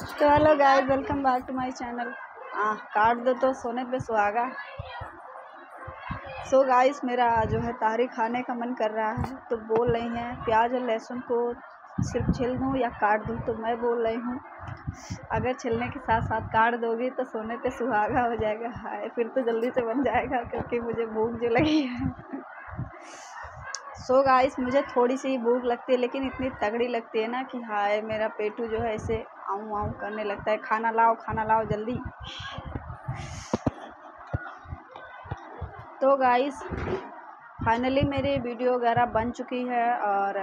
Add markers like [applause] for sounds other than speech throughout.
तो hello guys, welcome back to my channel. हाँ काट दो तो सोने पे सुहागा। सो गाइस मेरा जो है तारी खाने का मन कर रहा है तो बोल रही हैं, प्याज और लहसुन को सिर्फ़ छिल दूँ या काट दूँ तो मैं बोल रही हूँ, अगर छिलने के साथ साथ काट दोगी तो सोने पे सुहागा हो जाएगा। हाय, फिर तो जल्दी से बन जाएगा, क्योंकि मुझे भूख जो लगी है। सो so गाइस मुझे थोड़ी सी भूख लगती है, लेकिन इतनी तगड़ी लगती है ना कि हाय, मेरा पेटू जो है ऐसे आऊँ आऊँ, करने लगता है। खाना लाओ खाना लाओ जल्दी। तो गाइस फाइनली मेरी वीडियो वगैरह बन चुकी है और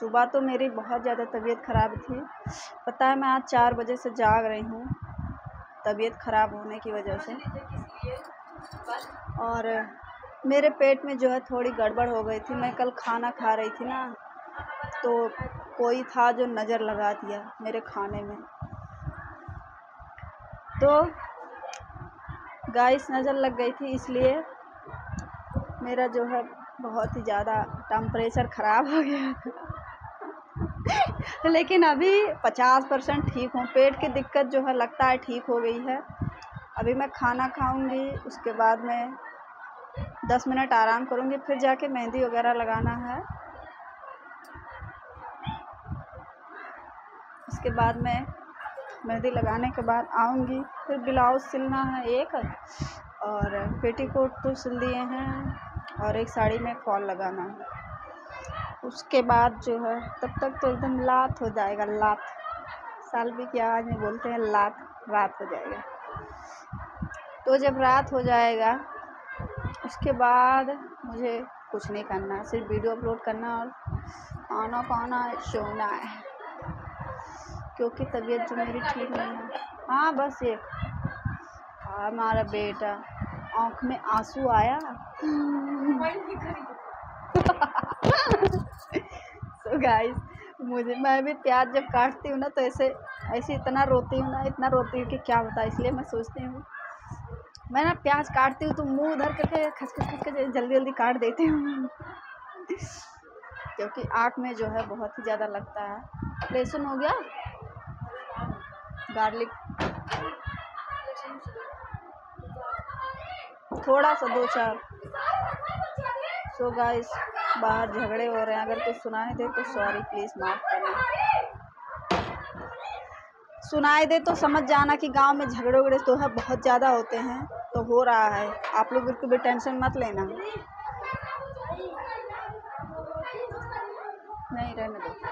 सुबह तो मेरी बहुत ज़्यादा तबीयत ख़राब थी। पता है, मैं आज चार बजे से जाग रही हूँ, तबीयत ख़राब होने की वजह से। और मेरे पेट में जो है थोड़ी गड़बड़ हो गई थी। मैं कल खाना खा रही थी ना तो कोई था जो नज़र लगा दिया मेरे खाने में। तो गाइस नज़र लग गई थी, इसलिए मेरा जो है बहुत ही ज़्यादा टम्परेचर ख़राब हो गया। [laughs] लेकिन अभी पचास परसेंट ठीक हूँ। पेट की दिक्कत जो है लगता है ठीक हो गई है। अभी मैं खाना खाऊँगी, उसके बाद में दस मिनट आराम करूँगी, फिर जाके मेहंदी वगैरह लगाना है। उसके बाद में मेहंदी लगाने के बाद आऊँगी। फिर ब्लाउज़ सिलना है एक और पेटीकोट तो सिल दिए हैं और एक साड़ी में फॉल लगाना है। उसके बाद जो है, तब तक तो एकदम लात हो जाएगा, लात। सालवी की आवाज़ में बोलते हैं, लात, रात हो जाएगा। तो जब रात हो जाएगा, उसके बाद मुझे कुछ नहीं करना, सिर्फ़ वीडियो अपलोड करना और आना पाना, सोना है। क्योंकि तबीयत जो मेरी ठीक नहीं है। हाँ बस एक हमारा बेटा। आँख में आँसू आया। [laughs] सो गाइस मुझे, मैं भी प्याज जब काटती हूँ ना तो ऐसे ऐसे इतना रोती हूँ ना, इतना रोती हूँ कि क्या बता इसलिए मैं सोचती हूँ। मैं ना प्याज काटती हूँ तो मुँह उधर करके खस खस खस जल्दी जल्दी काट देती हूँ। [laughs] क्योंकि आँख में जो है बहुत ही ज़्यादा लगता है। लहसुन हो गया? गार्लिक। थोड़ा सा दो चार। सो गाइस बाहर झगड़े हो रहे हैं। अगर कुछ सुनाए दे तो सॉरी प्लीज़ माफ़ करना। सुनाए दे तो समझ जाना कि गाँव में झगड़े उगड़े तो है, बहुत ज़्यादा होते हैं तो हो रहा है। आप लोग बिल्कुल भी टेंशन मत लेना। नहीं रहने दो।